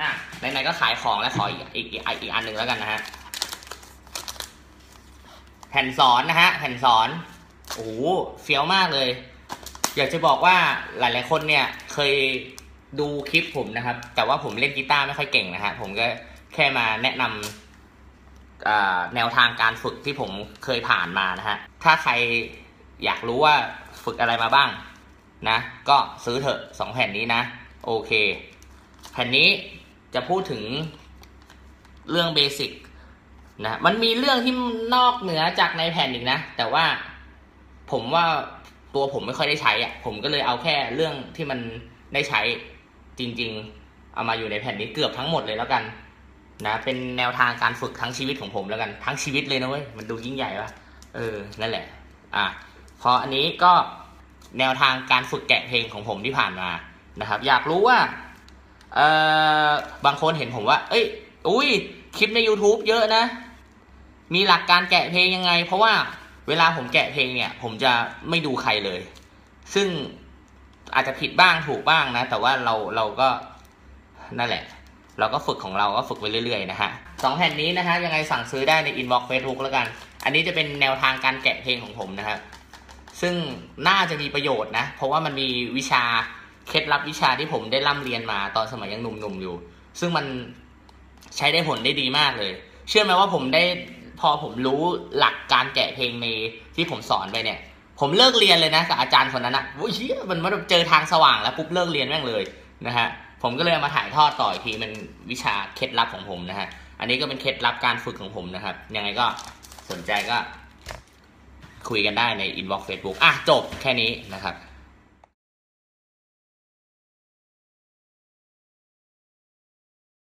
อะไหนๆก็ขายของแล้วขออีกอีกอีกอันหนึ่งแล้วกันนะฮะแผ่นสอนนะฮะแผ่นสอนโอ้โหเฟี้ยวมากเลย อยากจะบอกว่าหลายๆคนเนี่ยเคยดูคลิปผมนะครับ แต่ว่าผมเล่นกีตาร์ไม่ค่อยเก่งนะฮะผมก็แค่มาแนะนำแนวทางการฝึกที่ผมเคยผ่านมานะฮะถ้าใครอยากรู้ว่าฝึกอะไรมาบ้างนะ ก็ซื้อเถอะสองแผ่นนี้นะ โอเค แผ่นนี้ จะพูดถึงเรื่องเบสิกนะมันมีเรื่องที่นอกเหนือจากในแผ่นอีกนะ แต่ว่าผมว่าตัวผมไม่ค่อยได้ใช้อะผมก็เลยเอาแค่เรื่องที่มันได้ใช้จริง ๆ เอามาอยู่ในแผ่นนี้เกือบทั้งหมดเลยแล้วกัน นะ เป็นแนวทางการฝึกทั้งชีวิตของผมแล้วกันทั้งชีวิตเลยนะเว้ยมันดูยิ่งใหญ่ปะเออนั่นแหละ อะพออันนี้ก็แนวทางการฝึกแกะเพลงของผมที่ผ่านมานะครับ อยากรู้ว่า เอ่อบางคนเห็นผมว่า เอ้ย อุ้ยคลิปใน YouTube เยอะนะ มีหลักการแกะเพลงยังไง เพราะว่าเวลาผมแกะเพลงเนี่ย ผมจะไม่ดูใครเลย ซึ่งอาจจะผิดบ้างถูกบ้างนะ แต่ว่าเราเราก็นั่นแหละ เราก็ฝึกของเราก็ฝึกไปเรื่อยๆนะฮะสองแผ่นนี้นะฮะยังไงสั่งซื้อได้ใน inbox เฟซบุ๊กแล้วกัน อันนี้จะเป็นแนวทางการแกะเพลงของผมนะครับซึ่งน่าจะมีประโยชน์นะ เพราะว่ามันมีวิชา เคล็ดลับวิชาที่ผมได้ร่ำเรียนมาตอนสมัยยังหนุ่มๆอยู่ ซึ่งมันใช้ได้ผลได้ดีมากเลย เชื่อไหมว่าผมได้พอผมรู้หลักการแกะเพลงในที่ผมสอนไปเนี่ย ผมเลิกเรียนเลยนะกับอาจารย์คนนั้นอะโอ้ยเหี้ยมันมันเจอทางสว่างแล้วปุ๊บเลิกเรียนแม่งเลยนะฮะผมก็เลยมาถ่ายทอดต่ออีกทีเป็นวิชาเคล็ดลับของผมนะฮะอันนี้ก็เป็นเคล็ดลับการฝึกของผมนะครับ ยังไงก็สนใจก็คุยกันได้ใน inbox เฟซบุ๊กอะจบแค่นี้นะครับ